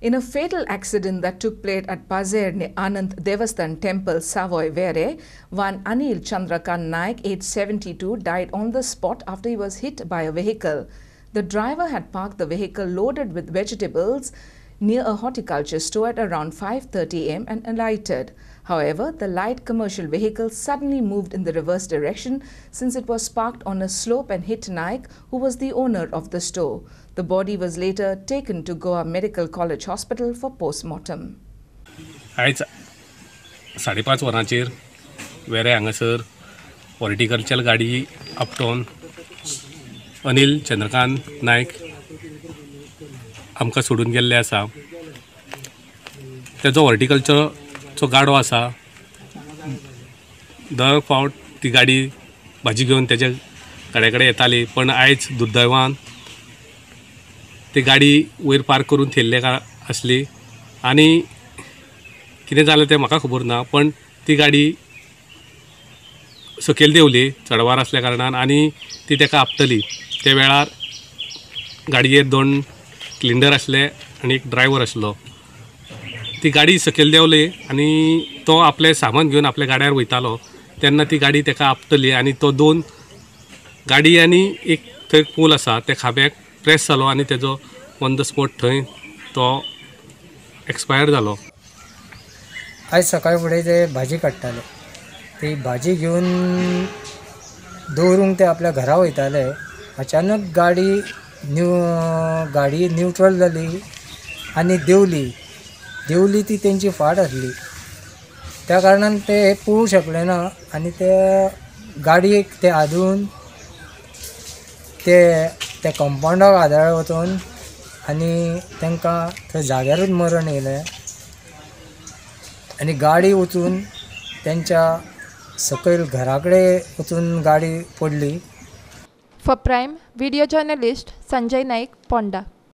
In a fatal accident that took place at Pazer near Anand Devastan Temple, Savoy, Vere, one Anil Chandrakant Naik, aged 72, died on the spot after he was hit by a vehicle. The driver had parked the vehicle loaded with vegetables near a horticulture store at around 5.30 am and alighted. However, the light commercial vehicle suddenly moved in the reverse direction since it was parked on a slope and hit Naik, who was the owner of the store. The body was later taken to Goa Medical College Hospital for post-mortem. आयज साडेपांच वरांचेर वेरे हांगासर horticulture गाडी आपटोन अनिल चंद्रकांत नायक आमकां सोडून गेल्ले आसा. तेजो हॉर्टिकल्चरचो गाडो आसा. दर फावट ती गाडी भाजी घेवन तेज्या गाड्या कडेन येताली पण आयज दुर्दैवान ती गाडी वयर पार्क करून थेयल्ले का आसली. आनी कितें जालें तें म्हाका खबर ना पण ती गाडी सकयल देंवली चडवार आसल्या कारणान आनी ती ताका आपतली त्या वेळार गाडयेर दोन क्लिंडर आसले आनी एक ड्रायव्हर आसलो ती गाडी सकयल देंवली आनी तो आपलें सामान घेवन आपल्या गाड्यार वयतालो. तेन्ना ती गाडी ताका आपटली आनी तो दोन गाडी आनी एक थंय पूल आसा त्या खांब्याक प्रेस जालो आनी तेजो ऑन द स्पॉट थंय तो एक्सपायर जालो आयज सकाळी फुडें ते भाजी काडटाले ती भाजी घेवन दवरूंक ते आपल्या घरा वयताले अचानक गाडी न्यू गाडी न्यूट्रल जाली आनी देवली. देवली ती तेंची फाट आसली त्या कारणान ते पळोवंक शकले ना आनी ते गाडयेक ते आदून ते त्या कंपाऊंडाक आदार वचून आनी तांकां थंय जाग्यारूच मरण येयलें आनी गाडी वचून त्यांच्या सकयल घराकडे वचून गाडी पडली. For Prime, video journalist Sanjay Naik, Ponda.